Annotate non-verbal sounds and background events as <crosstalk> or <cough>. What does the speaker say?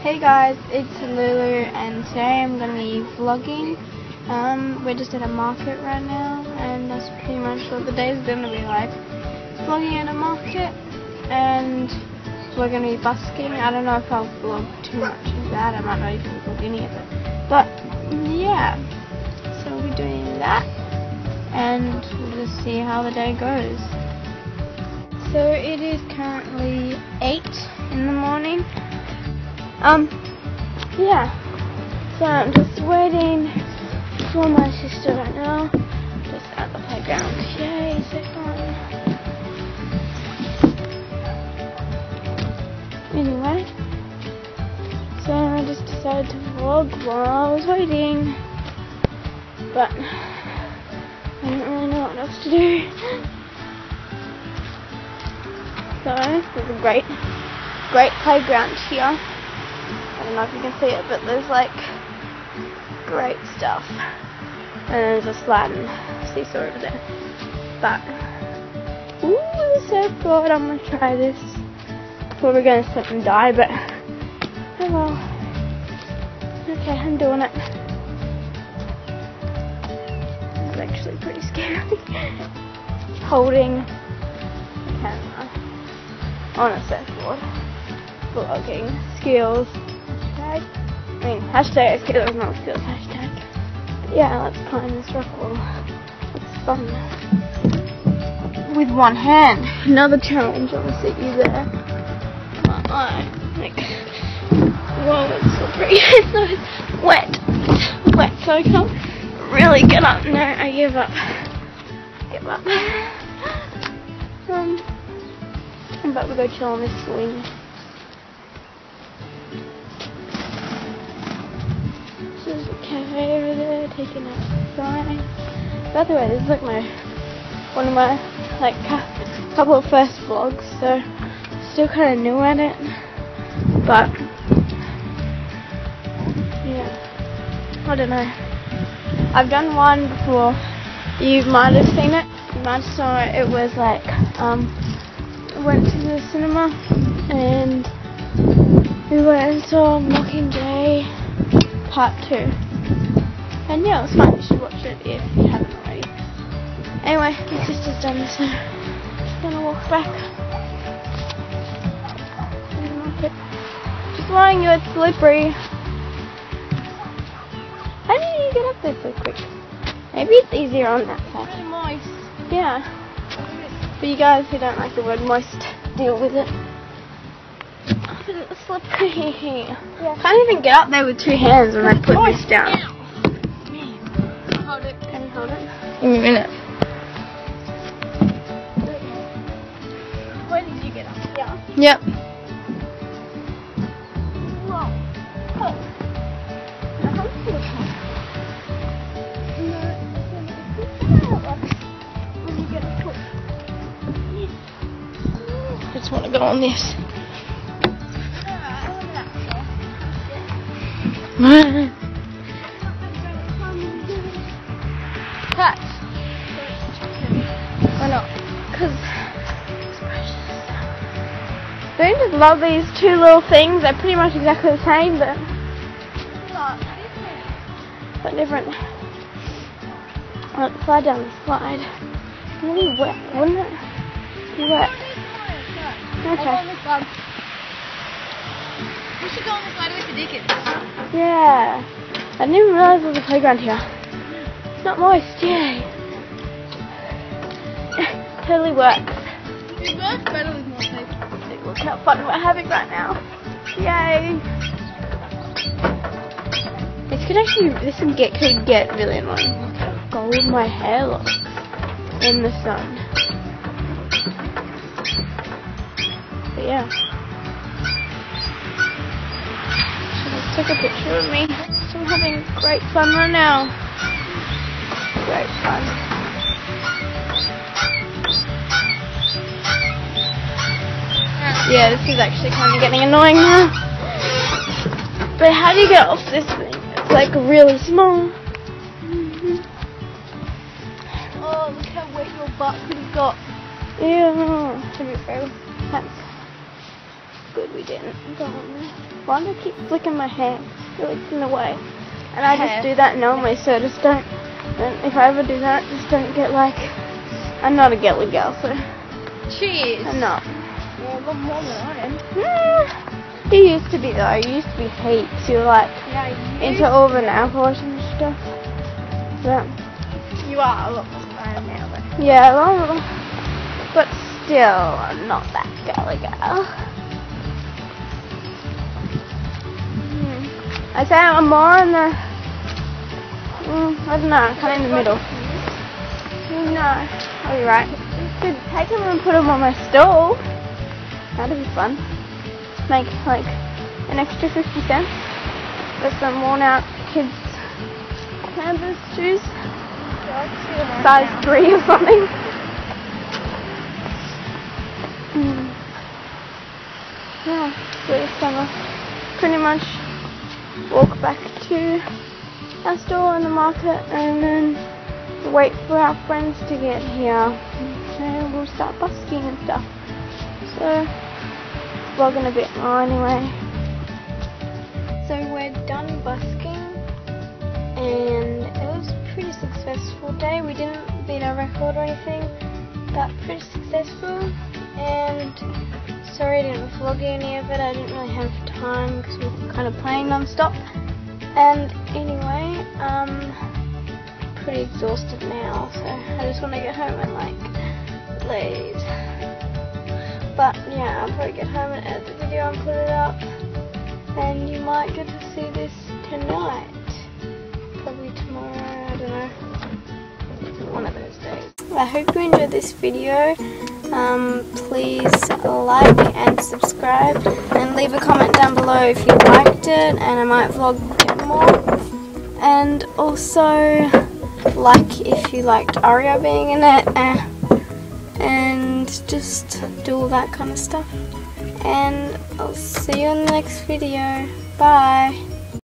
Hey guys, it's Lou Lou and today I'm going to be vlogging. Um, we're just at a market right now and that's pretty much what the day is going to be like. Vlogging at a market and we're going to be busking. I don't know if I'll vlog too much of that, I might not even vlog any of it. But yeah, so we'll be doing that and we'll just see how the day goes. So it is currently 8 in the morning. Um, yeah. So I'm just waiting for my sister right now. Just at the playground. Yay, so. Anyway. So I just decided to vlog while I was waiting. But I don't really know what else to do. <laughs> So there's a great great playground here. I don't know if you can see it, but there's like great stuff. And there's a slide and seesaw over there. But, ooh, the surfboard, I'm gonna try this. Before we're gonna slip and die, but, oh well. Okay, I'm doing it. It's actually pretty scary. <laughs> Holding the camera on a surfboard. Vlogging skills hashtag. I mean, hashtag skills, not skills, hashtag. But yeah, let's climb this rock wall. It's fun. With one hand. Another challenge, I'll see you there. Uh, like, whoa, it's slippery. <laughs> it's not wet. It's wet, so I can't really get up. No, I give up. Give up. <laughs> Um, I'm about to go chill on this swing. Taking a sign. By the way, this is like my one of my like couple of first vlogs, so still kind of new at it, but yeah, I don't know. I've done one before. You might have seen it. You might have saw it. It was like um, went to the cinema and we went and saw Mockingjay Part Two. And yeah, it was fun. You should watch it if you haven't already. Anyway, my sister's done so I'm gonna walk back. Just warning you, it's slippery. How did you get up there so quick? Maybe it's easier on that side. Really moist. Yeah. For you guys who don't like the word moist, deal with it. It's slippery. Yeah. <laughs> Can't even get up there with two hands when I put this down. Hold it? Give me a minute. Where did you get up? Yeah. Yep. Whoa. Now how much is it? When you get a foot. Just want to go on this. Just love these two little things. They're pretty much exactly the same, but but different. Let's slide down the slide. It's gonna be wet, wouldn't it? Be wet. Okay. We should go on the slide with the Dickens. Yeah. I didn't even realize there was a playground here. It's not moist, yay. <laughs> totally works. It works better paper. Look how fun we're having right now. Yay. This could actually, this could get, could get really annoying. Look how gold my hair looks in the sun. But yeah. So let's take a picture of me. So I'm having great fun right now. Great fun. Yeah, this is actually kind of getting annoying now. But how do you get off this thing? It's like really small. Oh, look how wet your butt could got. Yeah, to be fair. Thanks. good we didn't go on there. Why do I keep flicking my hair? It's in the way. And I Hair. just do that normally, so just don't. And if I ever do that, just don't get like. I'm not a girly girl, so Cheers. I'm not. Well, a lot more than I am. Mm, you used to be though. You used to be heaps. You were like Yeah, into all the nail polish and stuff. But you are a lot more than I am now, though. yeah, well, but still, I'm not that girly girl. Hmm. I say I'm more in the. Mm, I don't know, kind of in the middle. No, I'll be right. Could take them and put them on my stall. That'd be fun. Make like an extra 50 cents for some worn out kids' canvas shoes. Size 3 or something. Mm. Yeah, so this summer pretty much walk back to our store in the market and then wait for our friends to get here and we'll start busking and stuff. So, vlogging a bit more anyway. So we're done busking and it was a pretty successful day. We didn't beat our record or anything, but pretty successful and sorry I didn't vlog any of it. I didn't really have time because we were kind of playing non-stop. And anyway, um, pretty exhausted now, so I just want to get home and like leave. But yeah, I'll probably get home and edit the video and put it up. And you might get to see this tonight. Probably tomorrow, I don't know. One of those days. I hope you enjoyed this video. Um, please like and subscribe and leave a comment down below if you liked it and I might vlog it more. And also like if you liked Aria being in it eh, and just do all that kind of stuff. And I'll see you in the next video. Bye.